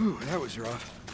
Ooh, that was rough.